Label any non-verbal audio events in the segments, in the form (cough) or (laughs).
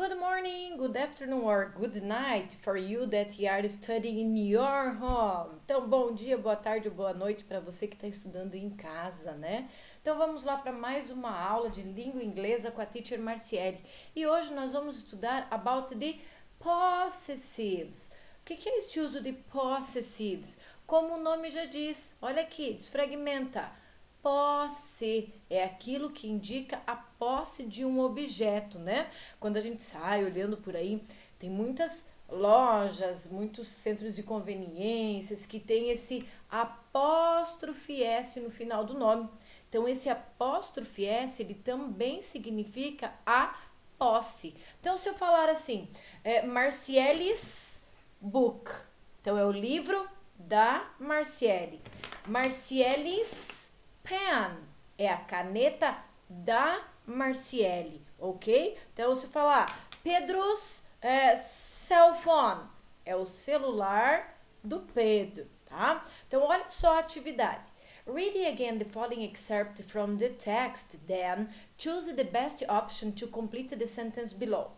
Good morning, good afternoon or good night for you that are studying in your home. Então, bom dia, boa tarde boa noite para você que está estudando em casa, né? Então, vamos lá para mais uma aula de língua inglesa com a teacher Marciele. E hoje nós vamos estudar about the possessives. O que é este uso de possessives? Como o nome já diz, olha aqui, desfragmenta posse é aquilo que indica a posse de um objeto, né? Quando a gente sai olhando por aí, tem muitas lojas, muitos centros de conveniências que tem esse apóstrofe S no final do nome. Então, esse apóstrofe S, ele também significa a posse. Então, se eu falar assim, é, Marcielis Book, então é o livro da Marciele. Marcielis pen é a caneta da Marciele, ok? Então, se falar Pedro's é, cell phone, é o celular do Pedro, tá? Então, olha só a atividade. Read again the following excerpt from the text, then choose the best option to complete the sentence below.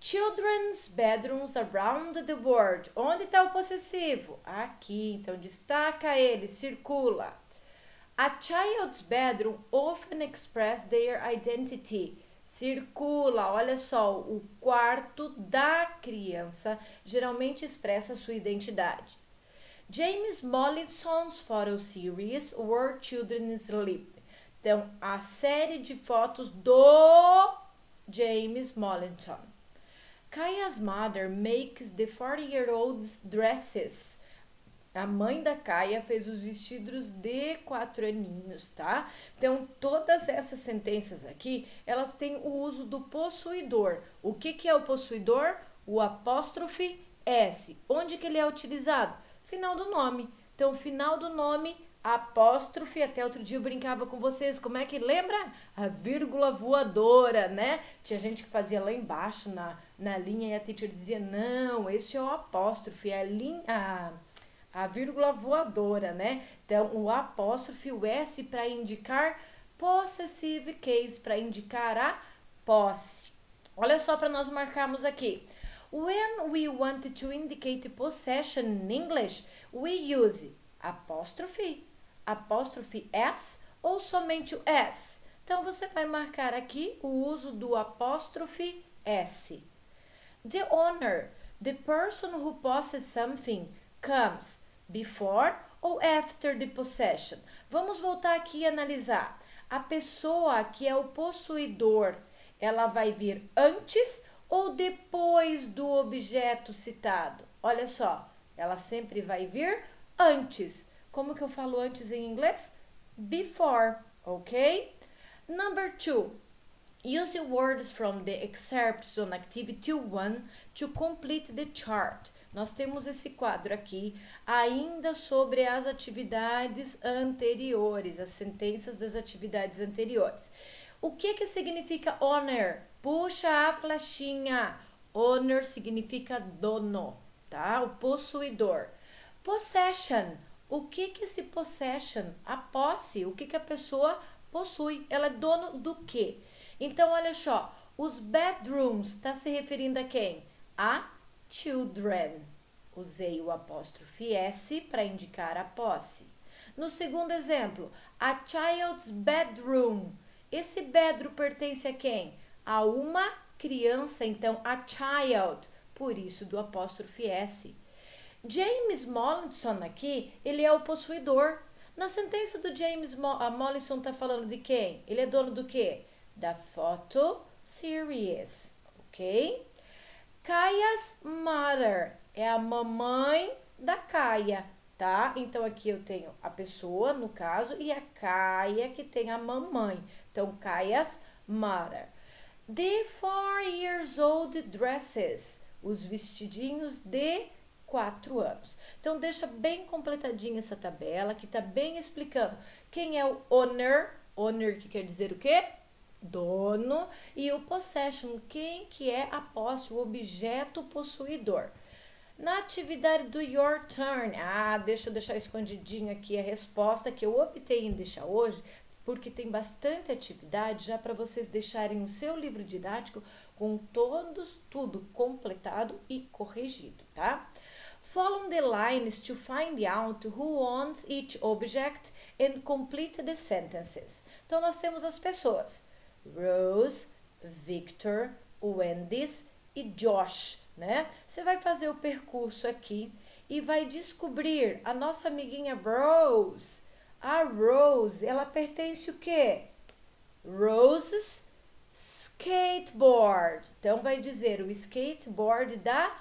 Children's bedrooms around the world. Onde está o possessivo? Aqui. Então, destaca ele, circula. A child's bedroom often express their identity. Circula, olha só, o quarto da criança geralmente expressa sua identidade. James Mollison's photo series Where Children Sleep. Então, a série de fotos do James Mollison. Kaya's mother makes the 40-year-old's dresses a mãe da Caia fez os vestidos de quatro aninhos, tá? Então, todas essas sentenças aqui, elas têm o uso do possuidor. O que, que é o possuidor? O apóstrofe S. Onde que ele é utilizado? Final do nome. Então, final do nome, apóstrofe. Até outro dia eu brincava com vocês. Como é que lembra? A vírgula voadora, né? Tinha gente que fazia lá embaixo na, na linha e a teacher dizia: não, esse é o apóstrofe, é a linha a vírgula voadora, né? Então, o apóstrofe, o S para indicar possessive case, para indicar a posse. Olha só para nós marcarmos aqui. When we want to indicate possession in English, we use apóstrofe, apóstrofe S ou somente o S. Então, você vai marcar aqui o uso do apóstrofe S. The owner, the person who possesses something, comes before ou after the possession. Vamos voltar aqui e analisar. A pessoa que é o possuidor, ela vai vir antes ou depois do objeto citado? Olha só, ela sempre vai vir antes. Como que eu falo antes em inglês? Before, ok? Number two, use words from the excerpts on activity 1 to complete the chart nós temos esse quadro aqui ainda sobre as atividades anteriores, as sentenças das atividades anteriores. O que que significa honor? Puxa a flechinha. Honor significa dono, tá? O possuidor. Possession. O que que esse possession? A posse. O que que a pessoa possui? Ela é dono do quê? Então, olha só. Os bedrooms está se referindo a quem? A children. Usei o apóstrofe S para indicar a posse. No segundo exemplo, a child's bedroom. Esse bedroom pertence a quem? A uma criança, então a child, por isso do apóstrofe S. James Mollison aqui, ele é o possuidor. Na sentença do James a Mollison está falando de quem? Ele é dono do quê? Da photo series, ok? Kaia's mother é a mamãe da Caia, tá? Então aqui eu tenho a pessoa, no caso, e a Caia que tem a mamãe. Então, Kaia's mother. The four years old dresses, os vestidinhos de quatro anos. Então, deixa bem completadinha essa tabela, que tá bem explicando quem é o owner. Owner que quer dizer o quê? Dono, e o possession, quem que é a posse, o objeto possuidor. Na atividade do your turn, ah, deixa eu deixar escondidinho aqui a resposta que eu optei em deixar hoje, porque tem bastante atividade já para vocês deixarem o seu livro didático com todos, tudo completado e corrigido, tá? Follow the lines to find out who owns each object and complete the sentences. Então, nós temos as pessoas. Rose, Victor, Wendy's e Josh, né? Você vai fazer o percurso aqui e vai descobrir a nossa amiguinha Rose. A Rose, ela pertence o quê? Rose's skateboard. Então vai dizer o skateboard da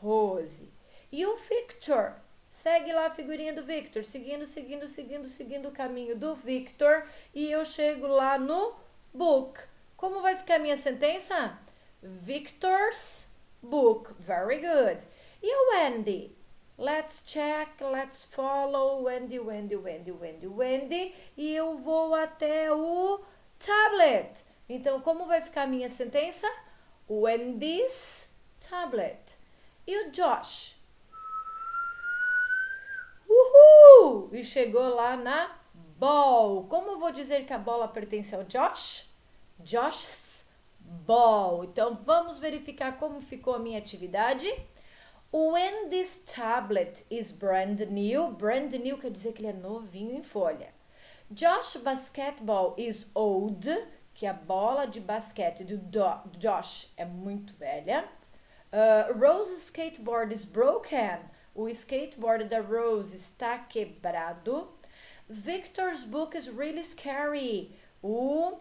Rose. E o Victor, segue lá a figurinha do Victor, seguindo, seguindo, seguindo, seguindo o caminho do Victor e eu chego lá no book. Como vai ficar a minha sentença? Victor's book. Very good. E o Wendy? Let's check, let's follow Wendy, Wendy, Wendy, Wendy, Wendy. E eu vou até o tablet. Então, como vai ficar a minha sentença? Wendy's tablet. E o Josh? Uhul! E chegou lá na ball. Como eu vou dizer que a bola pertence ao Josh? Josh's ball. Então, vamos verificar como ficou a minha atividade. When this tablet is brand new, brand new quer dizer que ele é novinho em folha. Josh basketball is old, que a bola de basquete do Josh é muito velha. Uh, Rose skateboard is broken, o skateboard da Rose está quebrado. Victor's book is really scary, o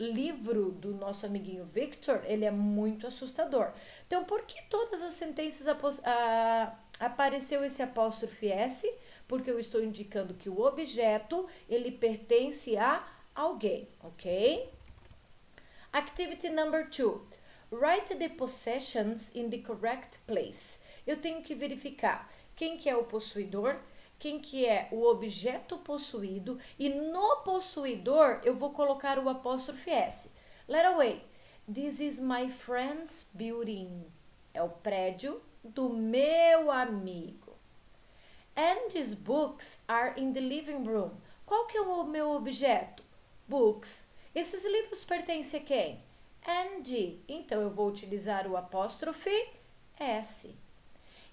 livro do nosso amiguinho Victor, ele é muito assustador. Então, por que todas as sentenças a, apareceu esse apóstrofe S? Porque eu estou indicando que o objeto, ele pertence a alguém, ok? Activity number two. Write the possessions in the correct place. Eu tenho que verificar quem que é o possuidor, quem que é o objeto possuído e no possuidor eu vou colocar o apóstrofe S. Let away. This is my friend's building. É o prédio do meu amigo. Andy's books are in the living room. Qual que é o meu objeto? Books. Esses livros pertencem a quem? Andy. Então eu vou utilizar o apóstrofe S.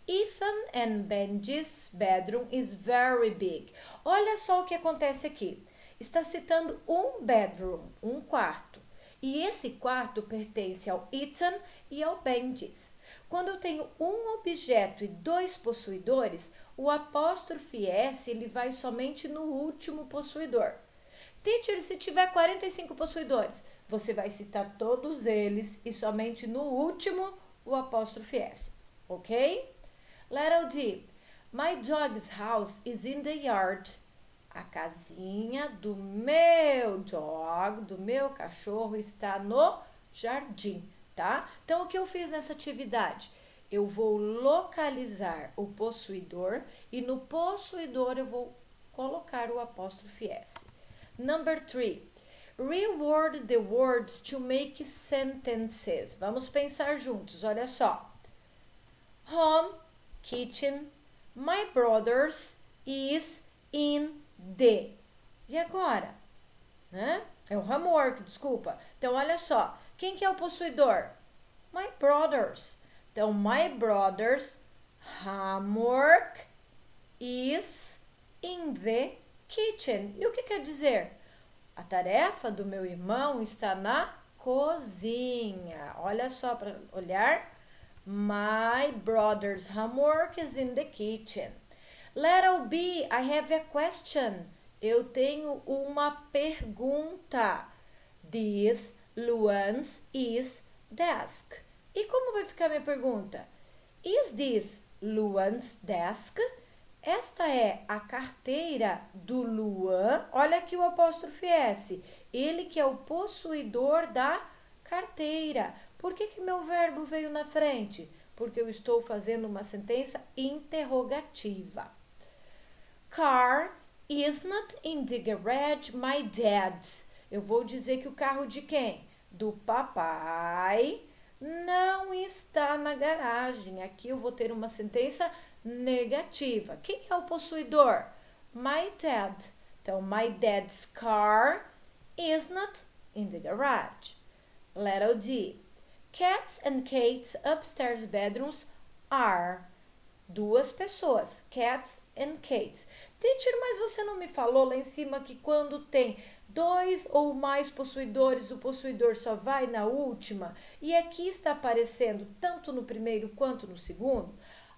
Ethan and Benji's bedroom is very big. Olha só o que acontece aqui. Está citando um bedroom, um quarto. E esse quarto pertence ao Ethan e ao Benji's. Quando eu tenho um objeto e dois possuidores, o apóstrofe S ele vai somente no último possuidor. Teacher, se tiver 45 possuidores, você vai citar todos eles e somente no último o apóstrofe S, ok? Letter D. My dog's house is in the yard. A casinha do meu dog, do meu cachorro, está no jardim, tá? Então, o que eu fiz nessa atividade? Eu vou localizar o possuidor e no possuidor eu vou colocar o apóstrofe S. Number three. Reword the words to make sentences. Vamos pensar juntos, olha só. Home kitchen. My brother's is in the. E agora? Né? É o homework, desculpa. Então, olha só. Quem que é o possuidor? My brothers. Então, my brother's homework is in the kitchen. E o que quer dizer? A tarefa do meu irmão está na cozinha. Olha só para olhar My brother's homework is in the kitchen. Letter B, I have a question. Eu tenho uma pergunta. This Luan's is desk. E como vai ficar minha pergunta? Is this Luan's desk? Esta é a carteira do Luan. Olha aqui o apóstrofe S. Ele que é o possuidor da carteira. Por que, que meu verbo veio na frente? Porque eu estou fazendo uma sentença interrogativa. Car is not in the garage, my dad's. Eu vou dizer que o carro de quem? Do papai não está na garagem. Aqui eu vou ter uma sentença negativa. Quem é o possuidor? My dad. Então, my dad's car is not in the garage. Letter D. Cats and Kate's upstairs bedrooms are duas pessoas. Cats and Kate's. Teacher, mas você não me falou lá em cima que quando tem dois ou mais possuidores, o possuidor só vai na última? E aqui está aparecendo tanto no primeiro quanto no segundo?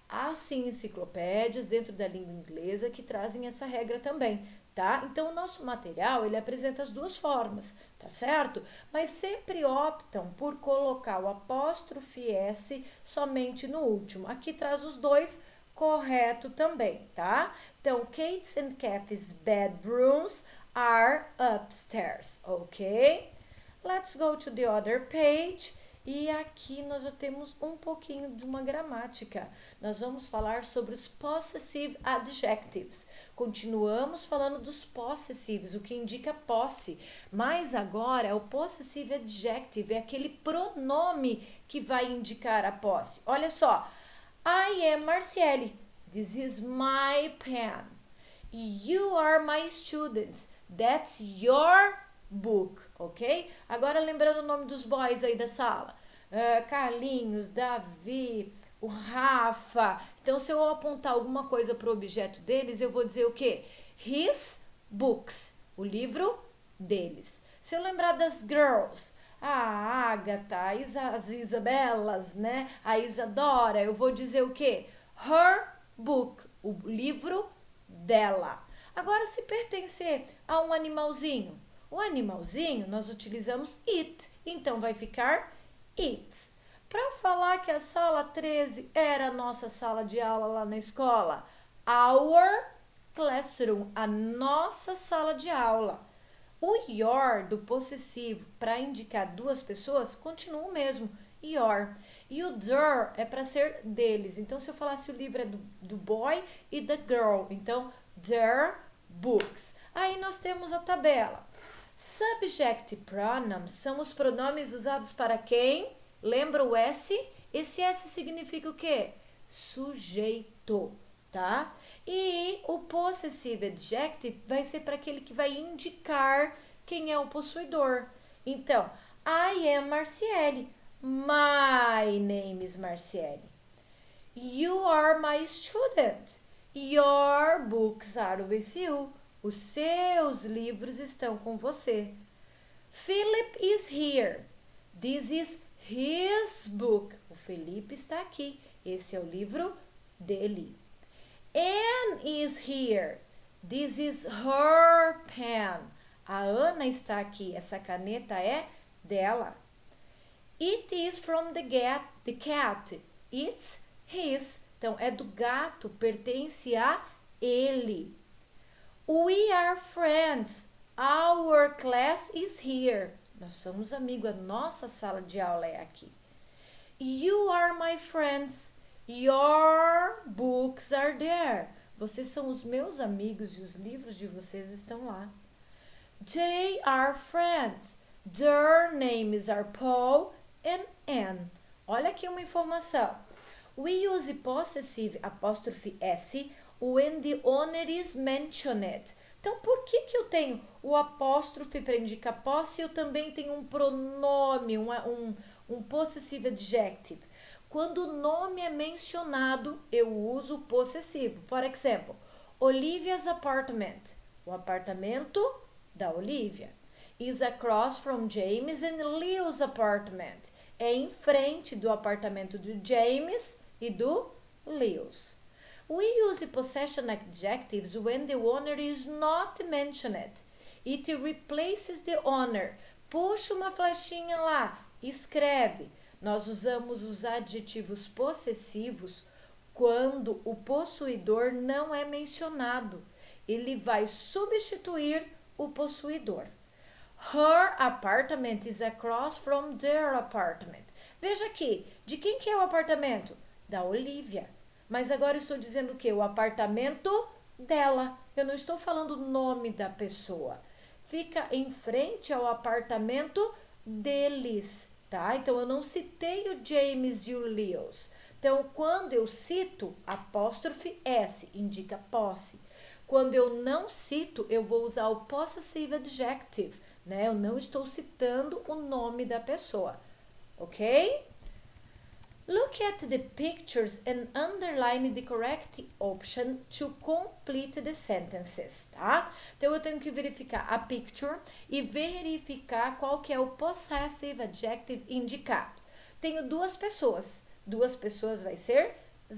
Há sim enciclopédias dentro da língua inglesa que trazem essa regra também, tá? Então o nosso material, ele apresenta as duas formas, tá certo? Mas sempre optam por colocar o apóstrofe S somente no último. Aqui traz os dois correto também, tá? Então, Kate's and Kathy's bedrooms are upstairs, ok? Let's go to the other page. E aqui nós já temos um pouquinho de uma gramática. Nós vamos falar sobre os possessive adjectives. Continuamos falando dos possessivos, o que indica posse. Mas agora o possessive adjective é aquele pronome que vai indicar a posse. Olha só. I am Marciele. This is my pen. You are my students. That's your book, ok? Agora lembrando o nome dos boys aí da sala. Uh, Carlinhos, Davi, o Rafa. Então, se eu apontar alguma coisa para o objeto deles, eu vou dizer o quê? His books, o livro deles. Se eu lembrar das girls, a Agatha, as Isabelas, né? A Isadora, eu vou dizer o quê? Her book, o livro dela. Agora, se pertencer a um animalzinho, o animalzinho nós utilizamos it, então vai ficar its. Para falar que a sala 13 era a nossa sala de aula lá na escola, our classroom, a nossa sala de aula. O your do possessivo para indicar duas pessoas continua o mesmo, your. E o their é para ser deles. Então, se eu falasse o livro é do, do boy e da girl, então their books. Aí nós temos a tabela. Subject pronouns são os pronomes usados para quem? Lembra o S? Esse S significa o quê? Sujeito, tá? E o possessive adjective vai ser para aquele que vai indicar quem é o possuidor. Então, I am Marciele. My name is Marciele. You are my student. Your books are with you. Os seus livros estão com você. Philip is here. This is his book. O Felipe está aqui. Esse é o livro dele. Anne is here. This is her pen. A Ana está aqui. Essa caneta é dela. It is from the, cat, the cat. It's his. Então, é do gato, pertence a ele. We are friends. Our class is here. Nós somos amigos, a nossa sala de aula é aqui. You are my friends. Your books are there. Vocês são os meus amigos e os livros de vocês estão lá. They are friends. Their names are Paul and Anne. Olha aqui uma informação. We use possessive apóstrofe S when the owner is mentioned. Então, por que, que eu tenho o apóstrofe para indicar posse e eu também tenho um pronome, um, um, um possessive adjective? Quando o nome é mencionado, eu uso o possessivo. Por exemplo, Olivia's apartment. O apartamento da Olivia. Is across from James and Leo's apartment. É em frente do apartamento do James e do Lewis. We use possession adjectives when the owner is not mentioned. It replaces the owner. Puxa uma flechinha lá, escreve. Nós usamos os adjetivos possessivos quando o possuidor não é mencionado. Ele vai substituir o possuidor. Her apartment is across from their apartment. Veja aqui, de quem que é o apartamento? da Olivia. Mas agora estou dizendo que o apartamento dela. Eu não estou falando o nome da pessoa. Fica em frente ao apartamento deles, tá? Então eu não citei o James e o Leos. Então, quando eu cito, apóstrofe S indica posse. Quando eu não cito, eu vou usar o possessive adjective, né? Eu não estou citando o nome da pessoa, ok? Look at the pictures and underline the correct option to complete the sentences, tá? Então eu tenho que verificar a picture e verificar qual que é o possessive adjective indicado. Tenho duas pessoas. Duas pessoas vai ser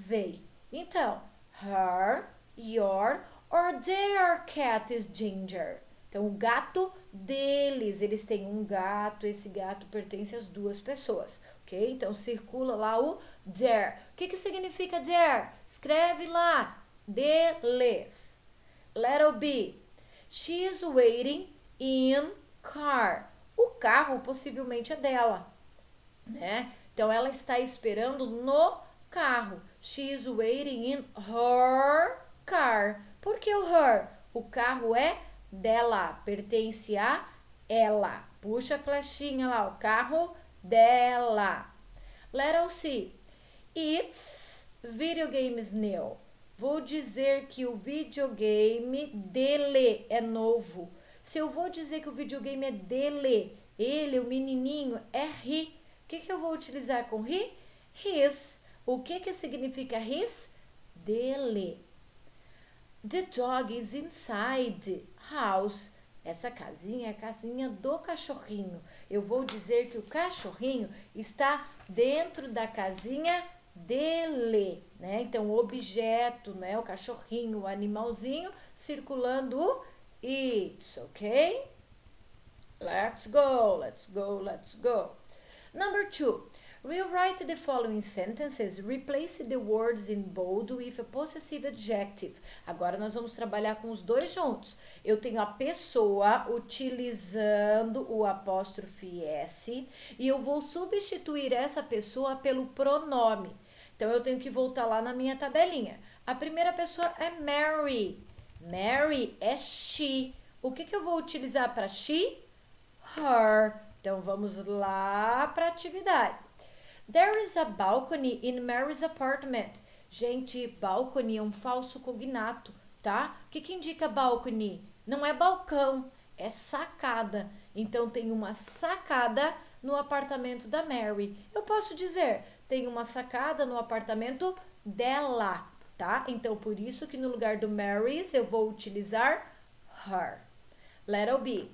they. Então, her, your or their cat is Ginger. Então, o gato deles, eles têm um gato, esse gato pertence às duas pessoas ok? Então circula lá o there. O que, que significa there? Escreve lá, deles. Letter B. She is waiting in car. O carro possivelmente é dela, né? Então ela está esperando no carro. She is waiting in her car. Por que o her? O carro é dela, pertence a ela. Puxa a flechinha lá, o carro dela. Letter C. It's videogames new. Vou dizer que o videogame dele é novo. Se eu vou dizer que o videogame é dele, ele, o menininho, é he. O que, que eu vou utilizar com he? His. O que, que significa his? Dele. The dog is inside house. Essa casinha é a casinha do cachorrinho. Eu vou dizer que o cachorrinho está dentro da casinha dele, né? Então, o objeto, né? O cachorrinho, o animalzinho, circulando o it's, ok? Let's go, let's go, let's go. Number two, Rewrite the following sentences, replace the words in bold with a possessive adjective. Agora nós vamos trabalhar com os dois juntos. Eu tenho a pessoa utilizando o apóstrofe S e eu vou substituir essa pessoa pelo pronome. Então eu tenho que voltar lá na minha tabelinha. A primeira pessoa é Mary. Mary é she. O que, que eu vou utilizar para she? Her. Então vamos lá para a atividade. There is a balcony in Mary's apartment. Gente, balcony é um falso cognato, tá? O que, que indica balcony? Não é balcão, é sacada. Então tem uma sacada no apartamento da Mary. Eu posso dizer, tem uma sacada no apartamento dela, tá? Então por isso que no lugar do Mary's eu vou utilizar her. Letter B.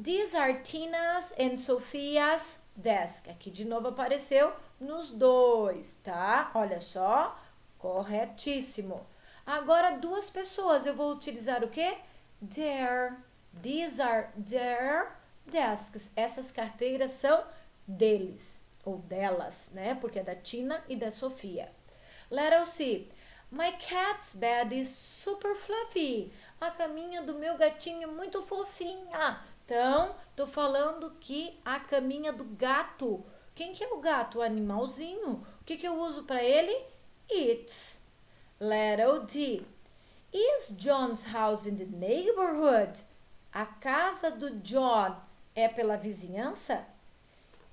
These are Tina's and Sophia's desk. Aqui de novo apareceu nos dois, tá? Olha só, corretíssimo. Agora, duas pessoas, eu vou utilizar o quê? Their. These are their desks. Essas carteiras são deles, ou delas, né? Porque é da Tina e da Sofia. Letter C. My cat's bed is super fluffy. A caminha do meu gatinho é muito fofinha. Então, tô falando que a caminha do gato quem que é o gato? O animalzinho. O que, que eu uso para ele? It's. Letter D. Is John's house in the neighborhood? A casa do John é pela vizinhança?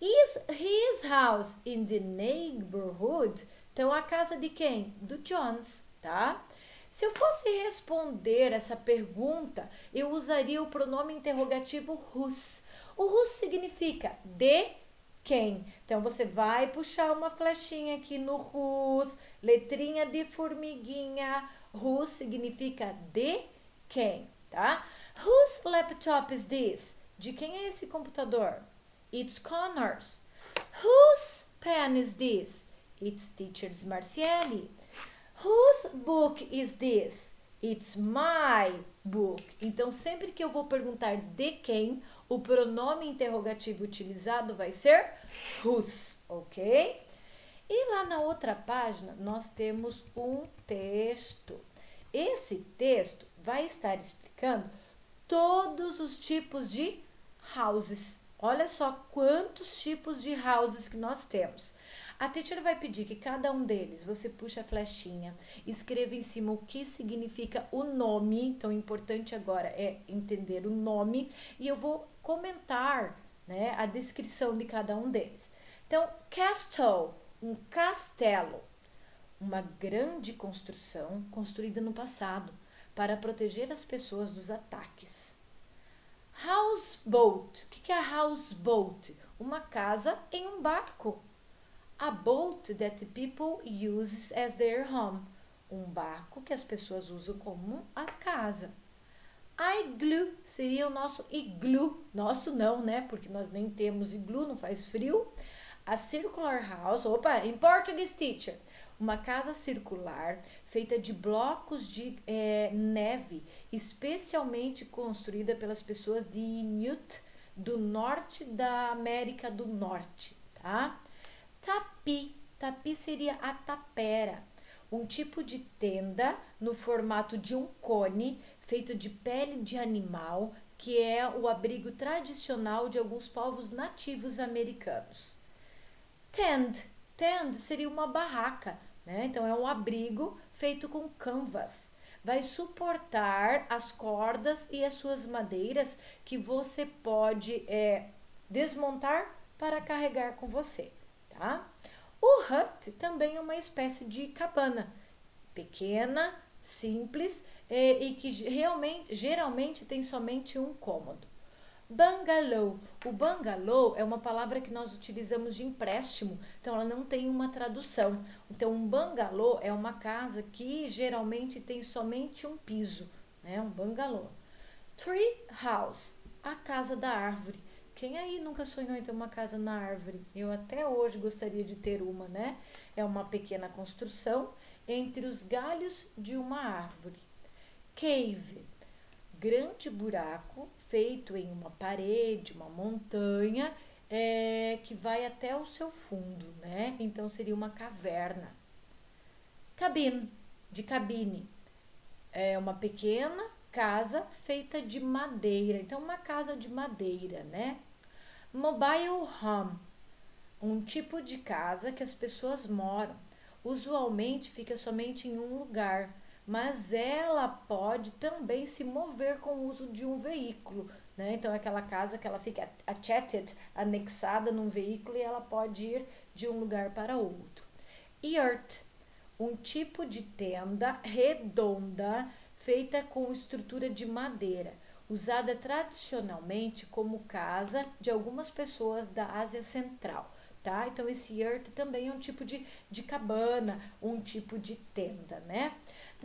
Is his house in the neighborhood? Então, a casa de quem? Do John's, tá? Se eu fosse responder essa pergunta, eu usaria o pronome interrogativo whose. O whose significa de quem. Então, você vai puxar uma flechinha aqui no RUS, letrinha de formiguinha. RUS significa de quem, tá? Whose laptop is this? De quem é esse computador? It's Connor's. Whose pen is this? It's teacher's Marcielli. Whose book is this? It's my book. Então, sempre que eu vou perguntar de quem, o pronome interrogativo utilizado vai ser whose, ok? E lá na outra página nós temos um texto. Esse texto vai estar explicando todos os tipos de houses. Olha só quantos tipos de houses que nós temos. A teacher vai pedir que cada um deles você puxe a flechinha, escreva em cima o que significa o nome. Então, o importante agora é entender o nome e eu vou comentar né, a descrição de cada um deles. Então, castle, um castelo, uma grande construção construída no passado para proteger as pessoas dos ataques. Houseboat, o que é houseboat? Uma casa em um barco. A boat that people use as their home. Um barco que as pessoas usam como a casa. Igloo seria o nosso iglu. Nosso não, né? Porque nós nem temos iglu, não faz frio. A circular house, opa, em português, teacher. Uma casa circular feita de blocos de é, neve, especialmente construída pelas pessoas de Inuit do norte da América do Norte, tá? Tapi, tapi seria a tapera, um tipo de tenda no formato de um cone feito de pele de animal, que é o abrigo tradicional de alguns povos nativos americanos. Tent, tent seria uma barraca, né? Então é um abrigo feito com canvas. Vai suportar as cordas e as suas madeiras que você pode é, desmontar para carregar com você, tá? O hut também é uma espécie de cabana, pequena, simples é, e que realmente, geralmente tem somente um cômodo. Bungalow. O bungalow é uma palavra que nós utilizamos de empréstimo, então ela não tem uma tradução. Então, um bungalow é uma casa que geralmente tem somente um piso, né? Um bungalow. Tree house, a casa da árvore. Quem aí nunca sonhou em ter uma casa na árvore? Eu até hoje gostaria de ter uma, né? É uma pequena construção entre os galhos de uma árvore. Cave, grande buraco feito em uma parede, uma montanha, é, que vai até o seu fundo, né? Então seria uma caverna. Cabine, de cabine, é uma pequena casa feita de madeira, então uma casa de madeira, né? Mobile home, um tipo de casa que as pessoas moram. Usualmente fica somente em um lugar, mas ela pode também se mover com o uso de um veículo, né? Então, é aquela casa que ela fica attached, anexada num veículo e ela pode ir de um lugar para outro. Yurt, um tipo de tenda redonda feita com estrutura de madeira, usada tradicionalmente como casa de algumas pessoas da Ásia Central. Tá? Então, esse yurt também é um tipo de, de cabana, um tipo de tenda, né?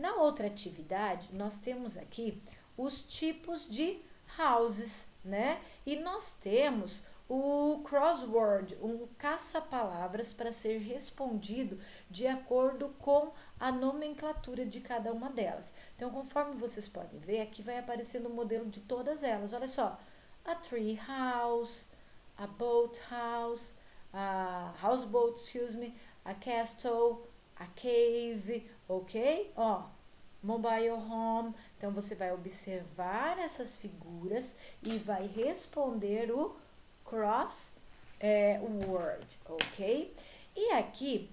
Na outra atividade, nós temos aqui os tipos de houses, né? E nós temos o crossword, um caça-palavras para ser respondido de acordo com a nomenclatura de cada uma delas. Então, conforme vocês podem ver, aqui vai aparecendo o modelo de todas elas. Olha só, a tree house, a boat house, a houseboat, excuse me, a castle, a cave, ok? Ó, mobile home. Então, você vai observar essas figuras e vai responder o cross é, word, ok? E aqui,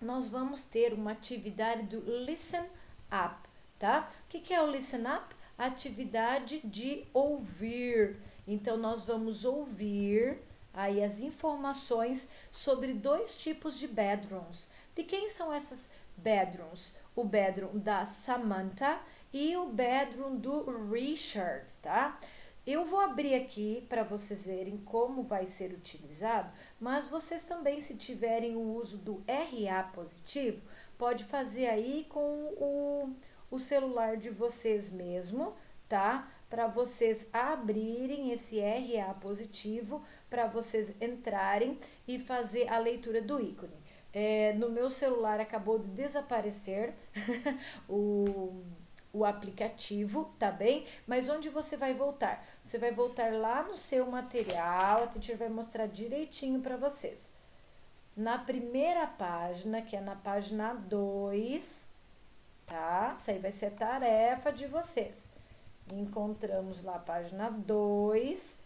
nós vamos ter uma atividade do listen up, tá? O que, que é o listen up? Atividade de ouvir. Então, nós vamos ouvir aí as informações sobre dois tipos de bedrooms. De quem são essas bedrooms? O bedroom da Samantha e o bedroom do Richard, tá? Eu vou abrir aqui para vocês verem como vai ser utilizado, mas vocês também, se tiverem o uso do RA positivo, pode fazer aí com o, o celular de vocês mesmo, tá? Para vocês abrirem esse RA positivo, para vocês entrarem e fazer a leitura do ícone. É, no meu celular acabou de desaparecer (laughs) o, o aplicativo, tá bem? Mas onde você vai voltar? Você vai voltar lá no seu material, a teacher vai mostrar direitinho para vocês. Na primeira página, que é na página 2, tá? Isso aí vai ser tarefa de vocês. Encontramos lá a página 2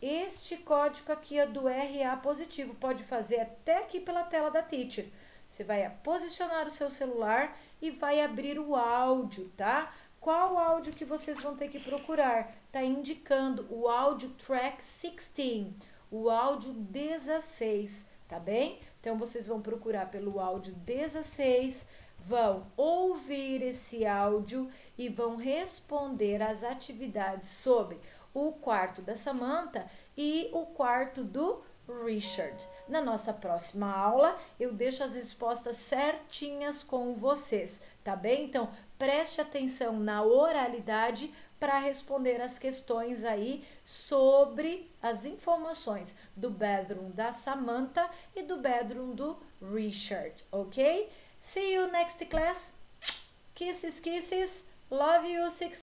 este código aqui é do RA positivo, pode fazer até aqui pela tela da Teacher. Você vai posicionar o seu celular e vai abrir o áudio, tá? Qual áudio que vocês vão ter que procurar? Tá indicando o áudio track 16, o áudio 16, tá bem? Então vocês vão procurar pelo áudio 16, vão ouvir esse áudio e vão responder as atividades sobre o quarto da Samantha e o quarto do Richard. Na nossa próxima aula, eu deixo as respostas certinhas com vocês, tá bem? Então, preste atenção na oralidade para responder as questões aí sobre as informações do bedroom da Samantha e do bedroom do Richard, ok? See you next class. Kisses, kisses. Love you, six.